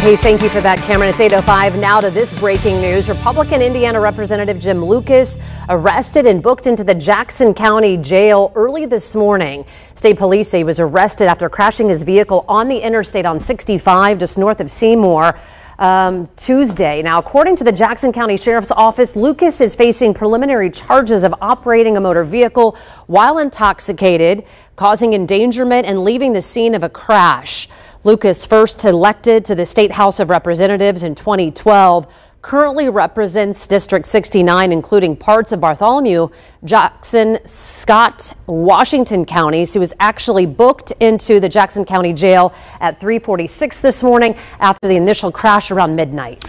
Hey, thank you for that, Cameron. It's 8.05 now to this breaking news. Republican Indiana Representative Jim Lucas arrested and booked into the Jackson County Jail early this morning. State police say he was arrested after crashing his vehicle on the interstate on 65 just north of Seymour. Um, Tuesday. Now, according to the Jackson County Sheriff's Office, Lucas is facing preliminary charges of operating a motor vehicle while intoxicated, causing endangerment, and leaving the scene of a crash. Lucas first elected to the State House of Representatives in 2012 currently represents District 69, including parts of Bartholomew, Jackson, Scott, Washington counties. He was actually booked into the Jackson County Jail at 346 this morning after the initial crash around midnight.